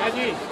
아니